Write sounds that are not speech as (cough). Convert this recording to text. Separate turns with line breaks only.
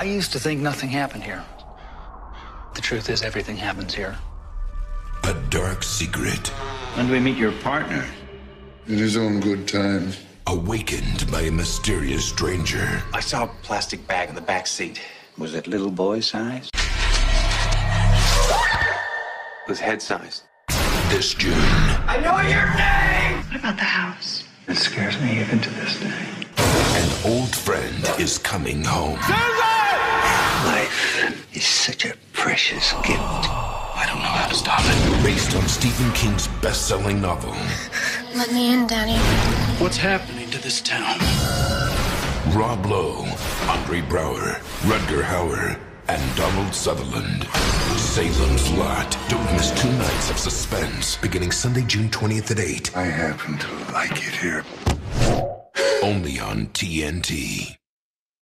I used to think nothing happened here. The truth is, everything happens here.
A dark secret.
When do we meet your partner?
In his own good time.
Awakened by a mysterious stranger.
I saw a plastic bag in the back seat. Was it little boy size? It was head size.
This June.
I know your name!
What about the house?
It scares me even to this day.
An old friend is coming home.
Life is such a precious gift. I don't know how to stop it.
Based on Stephen King's best selling novel. (laughs)
Let me in, Danny.
What's happening to this town?
Rob Lowe, Andre Braugher, Rutger Hauer, and Donald Sutherland. Salem's Lot. Don't miss two nights of suspense beginning Sunday, June 20th at 8.
I happen to like it here.
Only on TNT.